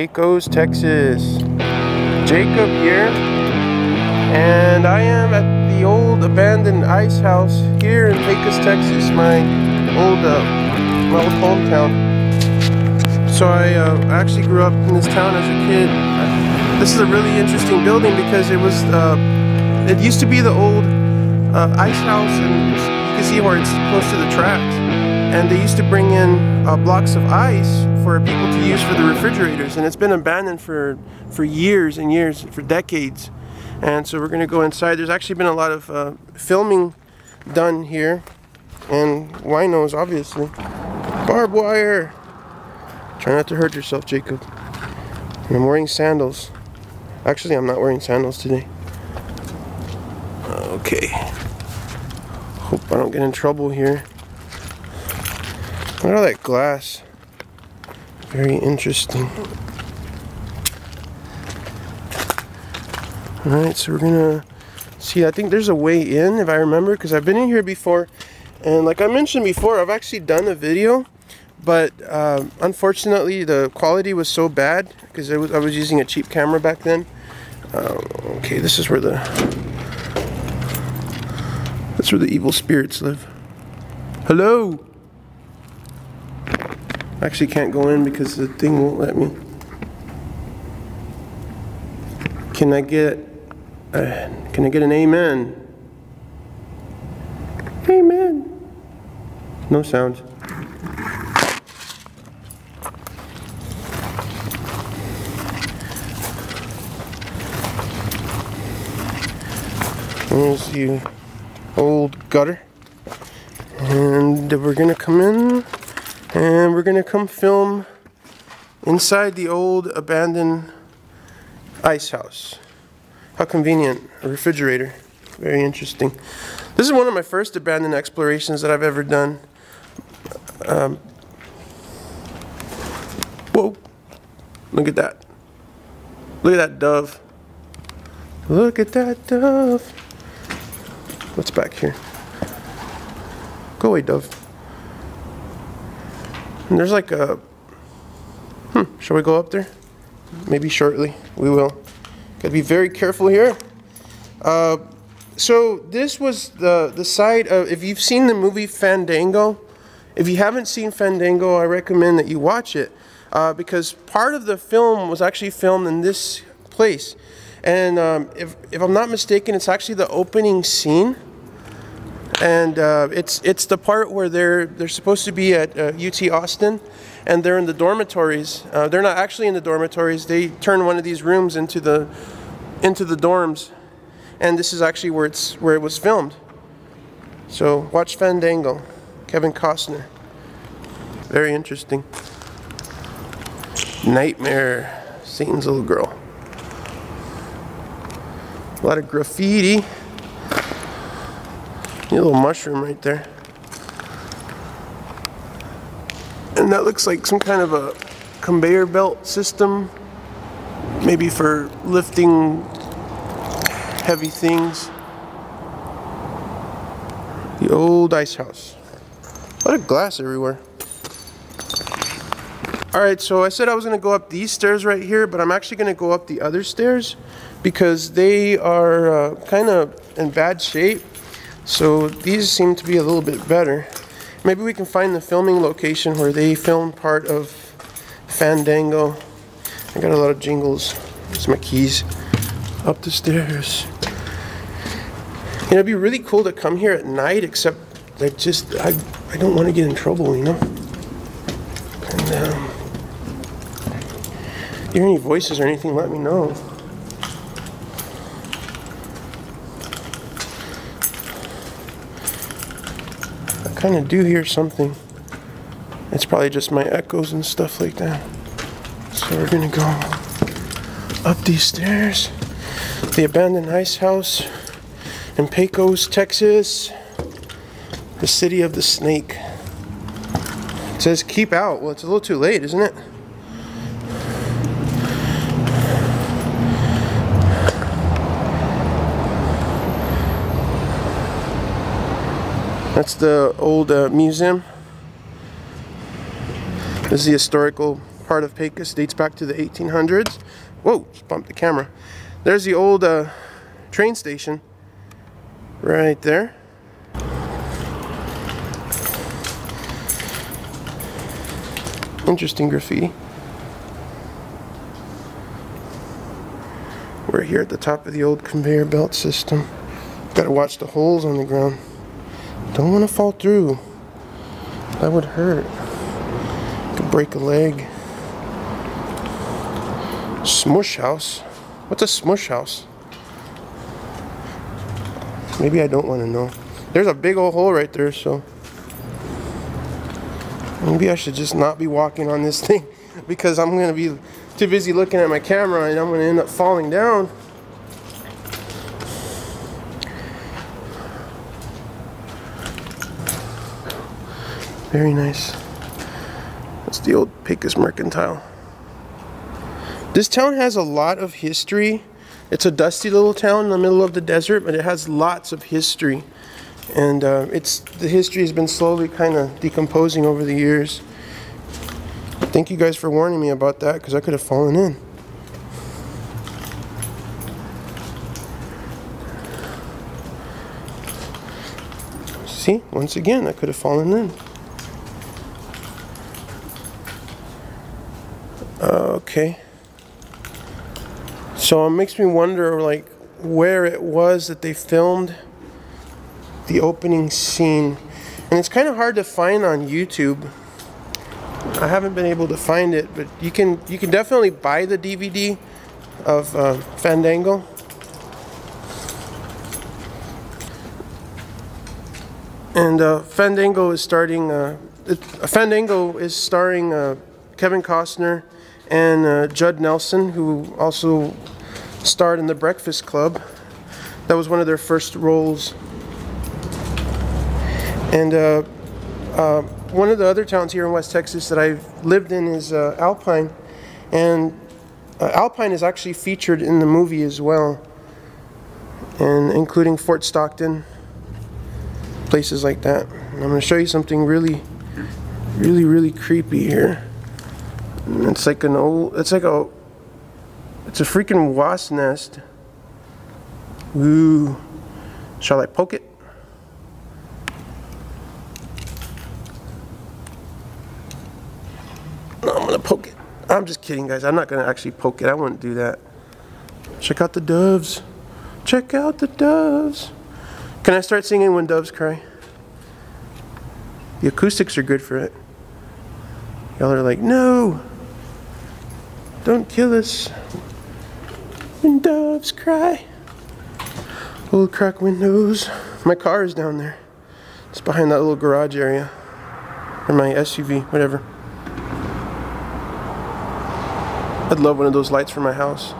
Pecos, Texas. Jacob here, and I am at the old abandoned ice house here in Pecos, Texas, my old, uh, my old hometown. So I uh, actually grew up in this town as a kid. This is a really interesting building because it was, uh, it used to be the old uh, ice house, and you can see where it's close to the tracks. And they used to bring in uh, blocks of ice for people to use for the refrigerators and it's been abandoned for for years and years for decades. And so we're gonna go inside. There's actually been a lot of uh, filming done here and winos obviously. Barbed wire! Try not to hurt yourself Jacob. And I'm wearing sandals. Actually I'm not wearing sandals today. Okay. Hope I don't get in trouble here. Look at all that glass. Very interesting. Alright, so we're gonna see. I think there's a way in, if I remember, because I've been in here before. And like I mentioned before, I've actually done a video, but uh, unfortunately the quality was so bad because I was, I was using a cheap camera back then. Uh, okay, this is where the that's where the evil spirits live. Hello. Actually can't go in because the thing won't let me. Can I get uh, can I get an amen? Amen. No sounds. There's the old gutter. And we're gonna come in and we're gonna come film inside the old abandoned ice house. How convenient, a refrigerator. Very interesting. This is one of my first abandoned explorations that I've ever done. Um, whoa, look at that. Look at that dove. Look at that dove. What's back here? Go away, dove. And there's like a, hmm, shall we go up there? Maybe shortly, we will. Gotta be very careful here. Uh, so this was the, the site of, if you've seen the movie Fandango, if you haven't seen Fandango, I recommend that you watch it. Uh, because part of the film was actually filmed in this place. And um, if, if I'm not mistaken, it's actually the opening scene and uh, it's it's the part where they're they're supposed to be at uh, UT Austin, and they're in the dormitories. Uh, they're not actually in the dormitories. They turn one of these rooms into the into the dorms, and this is actually where it's where it was filmed. So watch Fandango, Kevin Costner. Very interesting. Nightmare, Satan's little girl. A lot of graffiti. A little mushroom right there. And that looks like some kind of a conveyor belt system. Maybe for lifting heavy things. The old ice house. A lot of glass everywhere. Alright, so I said I was going to go up these stairs right here, but I'm actually going to go up the other stairs because they are uh, kind of in bad shape. So these seem to be a little bit better. Maybe we can find the filming location where they filmed part of Fandango. I got a lot of jingles. There's my keys. Up the stairs. You know, it'd be really cool to come here at night, except I just, I, I don't want to get in trouble, you know? And, um, hear any voices or anything, let me know. Kind of do hear something. It's probably just my echoes and stuff like that. So we're gonna go up these stairs. The abandoned ice house in Pecos, Texas. The city of the snake. It says keep out. Well, it's a little too late, isn't it? That's the old uh, museum. This is the historical part of Pecos. Dates back to the 1800s. Whoa, just bumped the camera. There's the old uh, train station right there. Interesting graffiti. We're here at the top of the old conveyor belt system. Gotta watch the holes on the ground. Don't want to fall through. That would hurt. Could break a leg. Smush house. What's a smush house? Maybe I don't want to know. There's a big old hole right there, so maybe I should just not be walking on this thing because I'm going to be too busy looking at my camera and I'm going to end up falling down. Very nice. That's the old Pecos Mercantile. This town has a lot of history. It's a dusty little town in the middle of the desert, but it has lots of history. And uh, it's the history has been slowly kind of decomposing over the years. Thank you guys for warning me about that because I could have fallen in. See, once again, I could have fallen in. Okay. So it makes me wonder, like, where it was that they filmed the opening scene. And it's kind of hard to find on YouTube. I haven't been able to find it, but you can you can definitely buy the DVD of uh, Fandango. And uh, Fandango is starting. Uh, it, Fandango is starring uh, Kevin Costner and uh, Judd Nelson, who also starred in The Breakfast Club. That was one of their first roles. And uh, uh, one of the other towns here in West Texas that I've lived in is uh, Alpine. And uh, Alpine is actually featured in the movie as well, and including Fort Stockton, places like that. I'm going to show you something really, really, really creepy here. It's like an old, it's like a, it's a freaking wasp nest. Ooh. Shall I poke it? No, I'm gonna poke it. I'm just kidding, guys. I'm not gonna actually poke it. I wouldn't do that. Check out the doves. Check out the doves. Can I start singing When Doves Cry? The acoustics are good for it. Y'all are like, no. Don't kill us when doves cry. Old crack windows. My car is down there. It's behind that little garage area. Or my SUV, whatever. I'd love one of those lights for my house.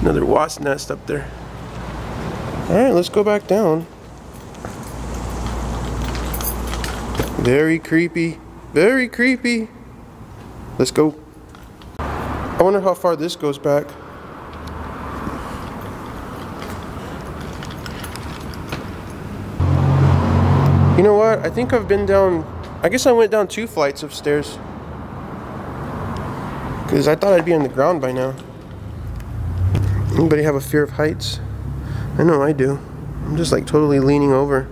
Another wasp nest up there. Alright, let's go back down. Very creepy. Very creepy. Let's go. I wonder how far this goes back. You know what? I think I've been down, I guess I went down two flights of stairs. Because I thought I'd be on the ground by now. Anybody have a fear of heights? I know I do. I'm just like totally leaning over.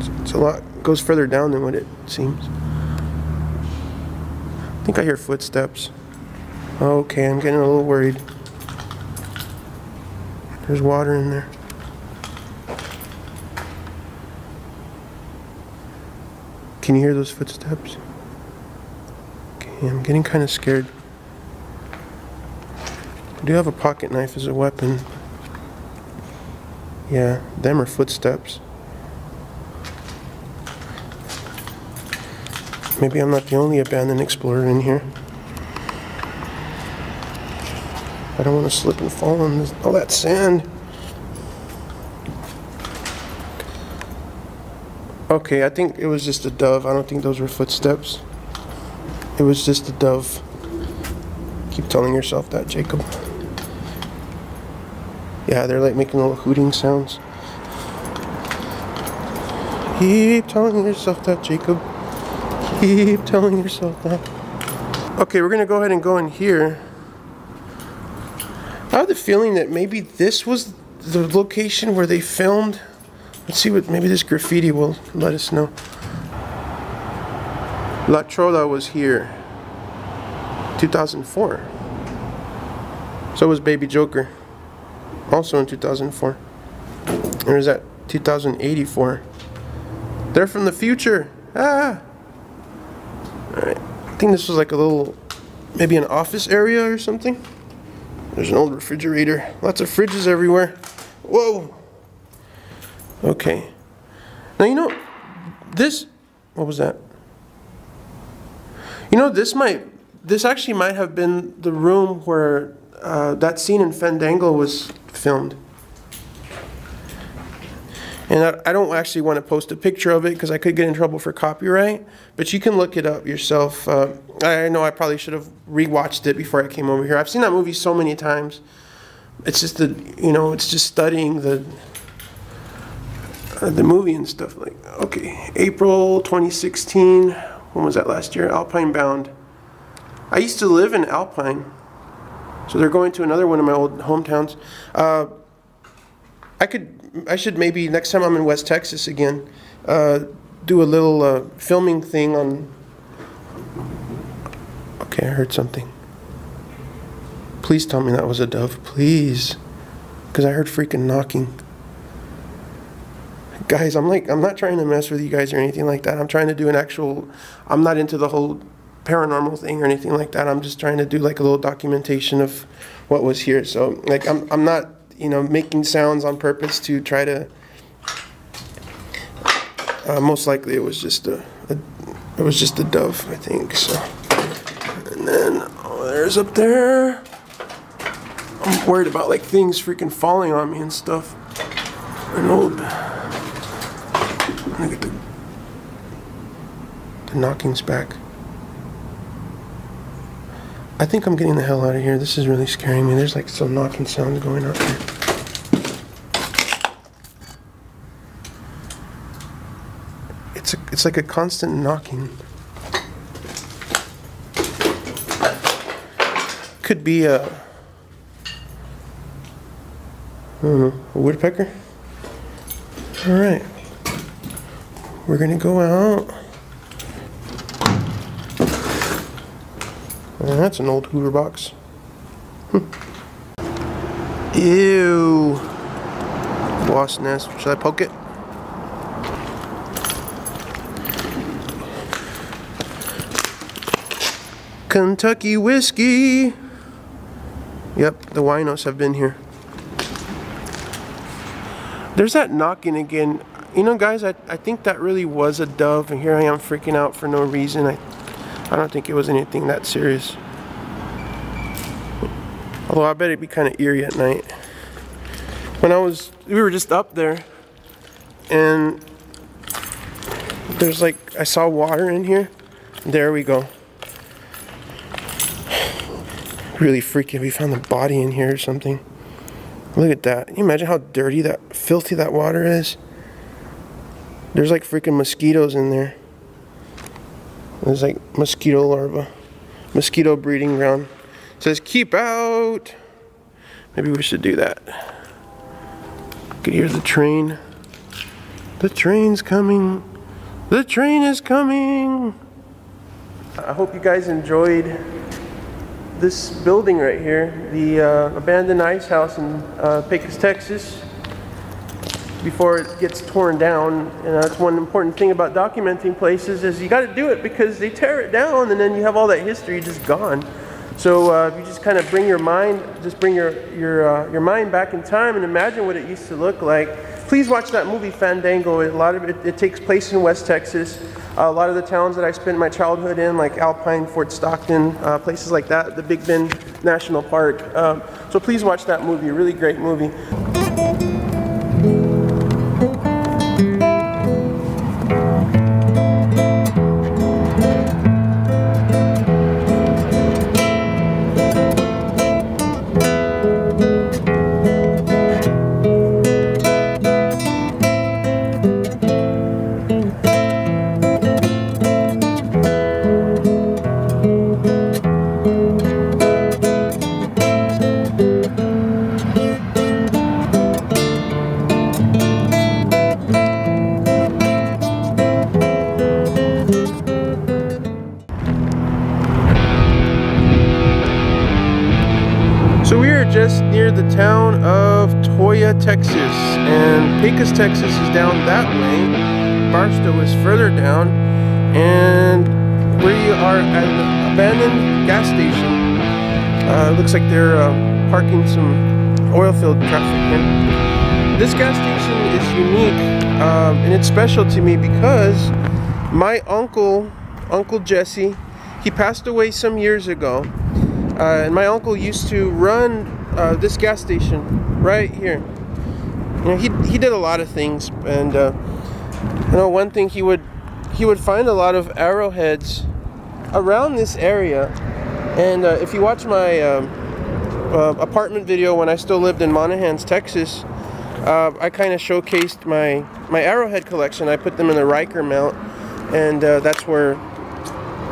It's, it's a lot, goes further down than what it seems. I think I hear footsteps. Okay, I'm getting a little worried. There's water in there. Can you hear those footsteps? Okay, I'm getting kind of scared. I do have a pocket knife as a weapon. Yeah, them are footsteps. Maybe I'm not the only abandoned explorer in here. I don't want to slip and fall on this, all that sand. Okay, I think it was just a dove. I don't think those were footsteps. It was just a dove. Keep telling yourself that, Jacob. Yeah, they're like making little hooting sounds. Keep telling yourself that, Jacob. Keep telling yourself that. Okay, we're gonna go ahead and go in here. I have the feeling that maybe this was the location where they filmed. Let's see what, maybe this graffiti will let us know. La Trola was here. 2004. So was Baby Joker. Also in 2004. Or is that 2084? They're from the future. Ah! Alright. I think this was like a little, maybe an office area or something. There's an old refrigerator. Lots of fridges everywhere. Whoa! Okay. Now, you know, this, what was that? You know, this might, this actually might have been the room where uh, that scene in Fandango was filmed. And I, don't actually want to post a picture of it because I could get in trouble for copyright, but you can look it up yourself. Uh, I know I probably should have rewatched it before I came over here. I've seen that movie so many times. It's just the, you know, it's just studying the, uh, the movie and stuff like. Okay, April 2016. When was that last year? Alpine Bound. I used to live in Alpine, so they're going to another one of my old hometowns. Uh, I could, I should maybe next time I'm in West Texas again, uh, do a little uh, filming thing on. Okay, I heard something. Please tell me that was a dove, please, because I heard freaking knocking. Guys, I'm like, I'm not trying to mess with you guys or anything like that. I'm trying to do an actual. I'm not into the whole paranormal thing or anything like that. I'm just trying to do like a little documentation of what was here. So like, I'm, I'm not you know, making sounds on purpose to try to. Uh, most likely, it was just a, a, it was just a dove, I think. So, and then oh, there's up there. I'm worried about like things freaking falling on me and stuff. An old. Look at the the knockings back. I think I'm getting the hell out of here. This is really scaring me. There's like some knocking sounds going on here. It's a, it's like a constant knocking. Could be a, I don't know, a woodpecker. All right, we're gonna go out. That's an old Hoover box. Hmm. Ew. Wasp nest. Should I poke it? Kentucky whiskey. Yep, the winos have been here. There's that knocking again. You know, guys, I, I think that really was a dove, and here I am freaking out for no reason. I I don't think it was anything that serious. Although I bet it'd be kind of eerie at night. When I was, we were just up there and there's like, I saw water in here. There we go. Really freaky. We found the body in here or something. Look at that. Can you imagine how dirty that, filthy that water is? There's like freaking mosquitoes in there. There's like mosquito larva, mosquito breeding ground. Says keep out. Maybe we should do that. You can hear the train. The train's coming. The train is coming. I hope you guys enjoyed this building right here, the uh, abandoned ice house in uh, Pecos, Texas before it gets torn down. And that's one important thing about documenting places is you got to do it because they tear it down and then you have all that history just gone. So uh, if you just kind of bring your mind, just bring your your uh, your mind back in time and imagine what it used to look like. Please watch that movie Fandango. A lot of it, it takes place in West Texas. Uh, a lot of the towns that I spent my childhood in, like Alpine, Fort Stockton, uh, places like that, the Big Bend National Park. Um, so please watch that movie. Really great movie. Like they're uh, parking some oil field traffic here. This gas station is unique um, and it's special to me because my uncle, Uncle Jesse, he passed away some years ago. Uh, and my uncle used to run uh, this gas station right here. You know, he, he did a lot of things, and uh, you know, one thing he would he would find a lot of arrowheads around this area. And uh, if you watch my um, uh, apartment video when I still lived in Monahans, Texas, uh, I kind of showcased my my arrowhead collection. I put them in the Riker mount, and that's where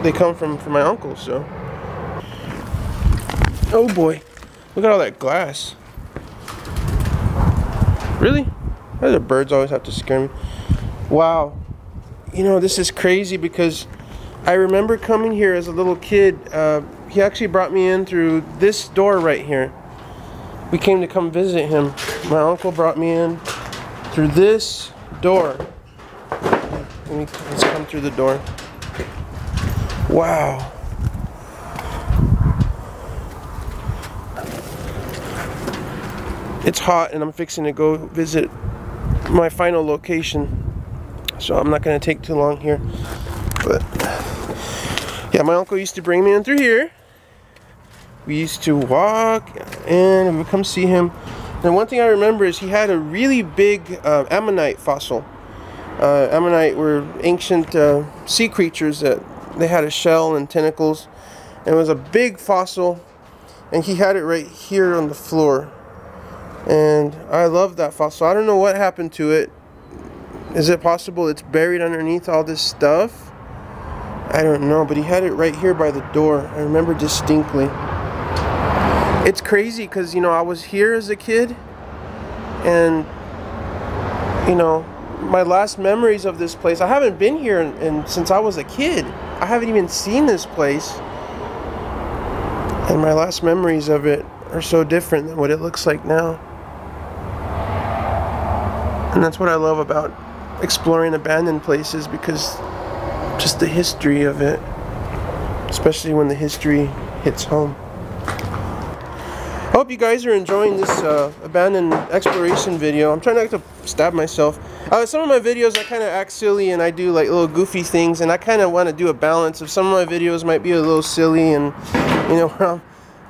they come from from my uncle. So. Oh boy. Look at all that glass. Really? Why do the birds always have to scare me? Wow. You know, this is crazy because I remember coming here as a little kid. He actually brought me in through this door right here. We came to come visit him. My uncle brought me in through this door. Let me, let's come through the door. Wow. it's hot and I'm fixing to go visit my final location so I'm not going to take too long here but yeah my uncle used to bring me in through here we used to walk and come see him and one thing I remember is he had a really big uh, ammonite fossil uh, ammonite were ancient uh, sea creatures that they had a shell and tentacles and it was a big fossil and he had it right here on the floor and I love that fossil. I don't know what happened to it. Is it possible it's buried underneath all this stuff? I don't know, but he had it right here by the door. I remember distinctly. It's crazy because, you know, I was here as a kid and, you know, my last memories of this place, I haven't been here in, in, since I was a kid. I haven't even seen this place. And my last memories of it are so different than what it looks like now. And that's what I love about exploring abandoned places because just the history of it, especially when the history hits home. Hope you guys are enjoying this uh, abandoned exploration video. I'm trying not to stab myself. Uh, some of my videos I kind of act silly and I do like little goofy things and I kind of want to do a balance of some of my videos might be a little silly and you know I'm,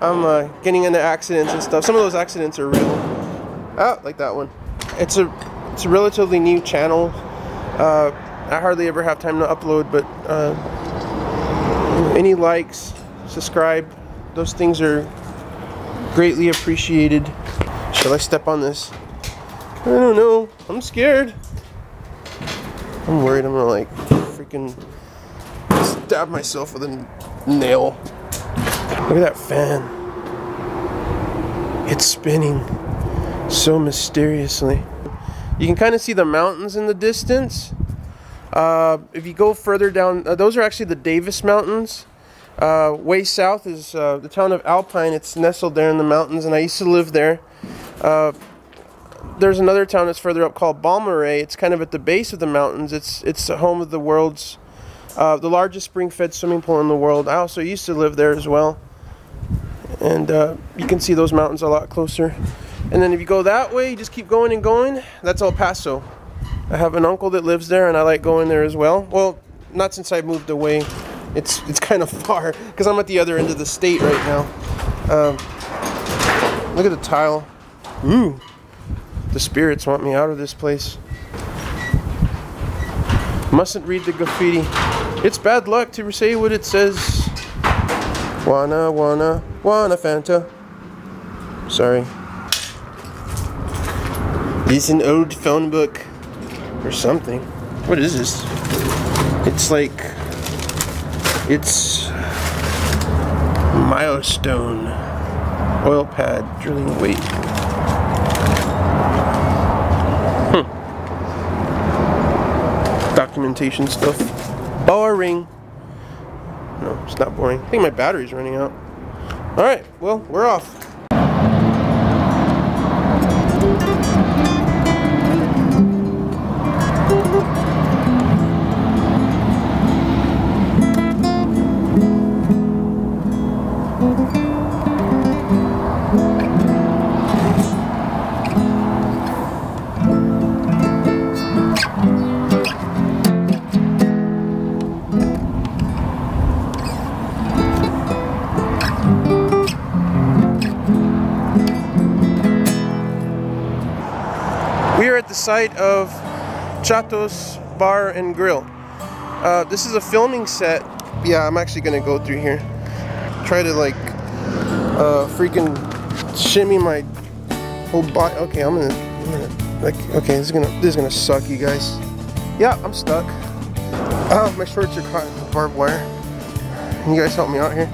I'm uh, getting into accidents and stuff. Some of those accidents are real. Ah, like that one. It's a it's a relatively new channel. Uh, I hardly ever have time to upload, but uh, any likes, subscribe, those things are greatly appreciated. Shall I step on this? I don't know. I'm scared. I'm worried I'm gonna like freaking stab myself with a nail. Look at that fan. It's spinning so mysteriously. You can kind of see the mountains in the distance. Uh, if you go further down, uh, those are actually the Davis Mountains. Uh, way south is uh, the town of Alpine. It's nestled there in the mountains, and I used to live there. Uh, there's another town that's further up called Balmorhea. It's kind of at the base of the mountains. It's it's the home of the world's uh, the largest spring-fed swimming pool in the world. I also used to live there as well, and you can see those mountains a lot closer. And then if you go that way, you just keep going and going, that's El Paso. I have an uncle that lives there and I like going there as well. Well, not since I moved away. It's it's kind of far because I'm at the other end of the state right now. Um, look at the tile. Ooh, the spirits want me out of this place. Mustn't read the graffiti. It's bad luck to say what it says. Wanna, wanna, wanna Fanta. Sorry. It's an old phone book or something. What is this? It's like it's milestone oil pad drilling weight. Hmm. Documentation stuff. Boring. No, it's not boring. I think my battery's running out. Alright, well, we're off. Site of Chatos Bar and Grill. Uh, this is a filming set. Yeah, I'm actually gonna go through here. Try to like uh, freaking shimmy my whole body. Okay, I'm gonna, I'm gonna like okay, this is gonna this is gonna suck, you guys. Yeah, I'm stuck. Oh, my shorts are caught in the barbed wire. Can you guys help me out here?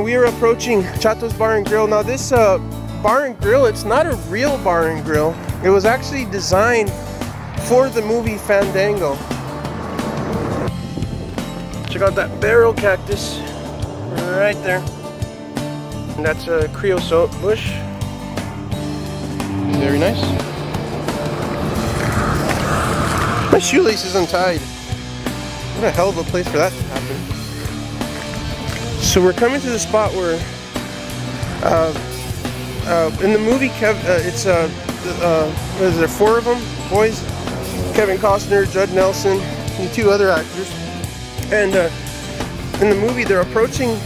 We are approaching Chatos Bar and Grill. Now this uh, bar and grill, it's not a real bar and grill. It was actually designed for the movie Fandango. Check out that barrel cactus right there. And that's a creosote bush. Very nice. My shoelace is untied. What a hell of a place for that to happen. So we're coming to the spot where uh, uh, in the movie, Kev, uh, it's uh, uh, what is there four of them boys? Kevin Costner, Judd Nelson, and two other actors. And uh, in the movie, they're approaching.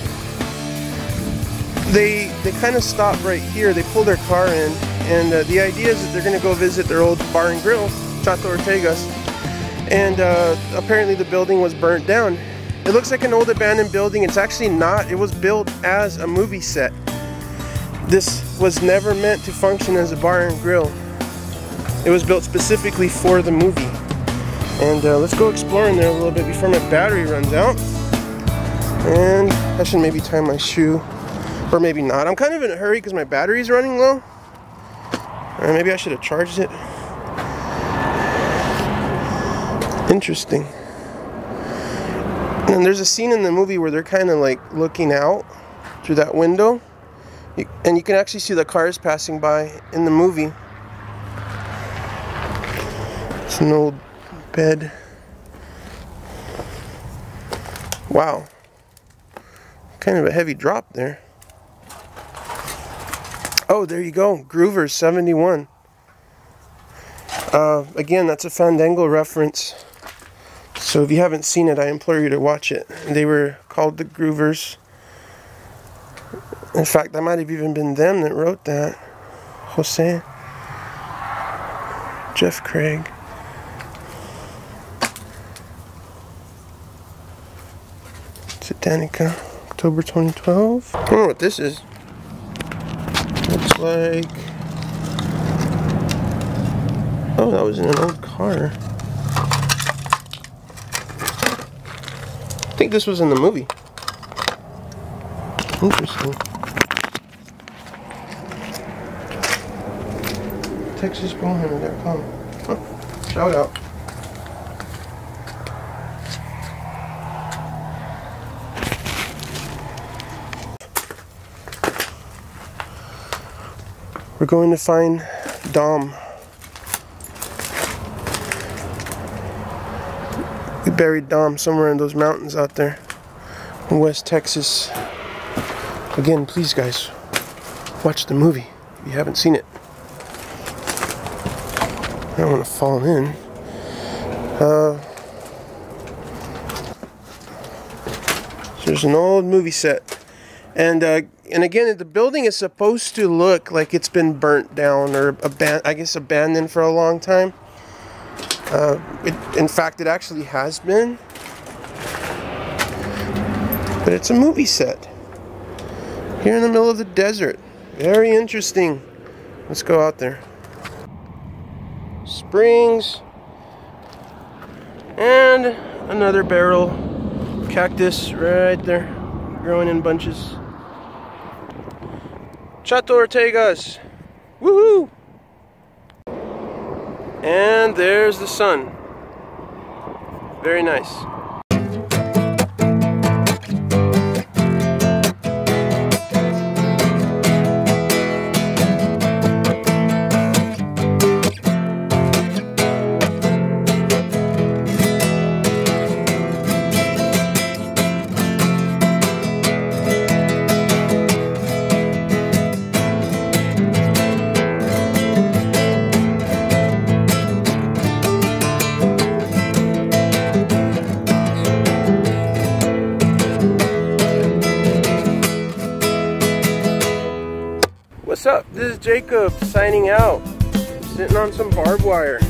They they kind of stop right here. They pull their car in, and uh, the idea is that they're going to go visit their old bar and grill, Chato Ortega's. And uh, apparently, the building was burnt down. It looks like an old abandoned building. It's actually not. It was built as a movie set. This was never meant to function as a bar and grill. It was built specifically for the movie. And uh, let's go explore in there a little bit before my battery runs out. And I should maybe tie my shoe, or maybe not. I'm kind of in a hurry because my battery's running low. Or maybe I should have charged it. Interesting. And there's a scene in the movie where they're kind of like looking out through that window. And you can actually see the cars passing by in the movie. It's an old bed. Wow. Kind of a heavy drop there. Oh, there you go. Groover's 71. Uh, again, that's a Fandango reference. So if you haven't seen it, I implore you to watch it. They were called the Groovers. In fact, that might have even been them that wrote that. Jose. Jeff Craig. Satanica, October 2012. I don't know what this is. Looks like. Oh, that was in an old car. I think this was in the movie. Interesting. TexasBowhunter.com. Huh. Shout out. We're going to find Dom. We buried Dom somewhere in those mountains out there in West Texas. Again, please guys, watch the movie if you haven't seen it. I don't want to fall in. Uh, there's an old movie set. And uh, and again, the building is supposed to look like it's been burnt down or aban I guess abandoned for a long time. Uh, it, in fact, it actually has been. But it's a movie set. Here in the middle of the desert. Very interesting. Let's go out there. Springs. And another barrel cactus right there. Growing in bunches. Chato Ortegas. Woohoo! And there's the sun. Very nice. Jacob signing out. sitting on some barbed wire.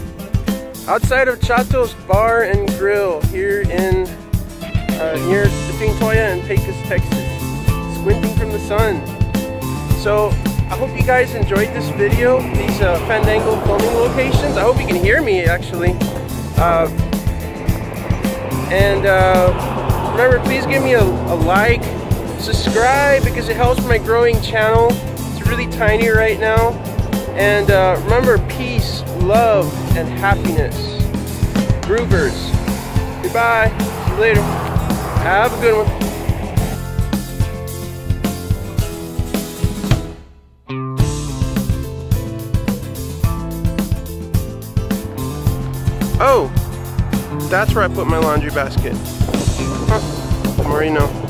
outside of Chato's Bar and Grill here in uh, near between Toyah and Pecos, Texas. Squinting from the sun. So I hope you guys enjoyed this video, these uh, Fandango filming locations. I hope you can hear me actually. Uh, and uh, remember, please give me a, a like, subscribe because it helps my growing channel. Really tiny right now. And uh, remember, peace, love, and happiness. Groovers. Goodbye. See you later. Have a good one. Oh, that's where I put my laundry basket. Huh. Know.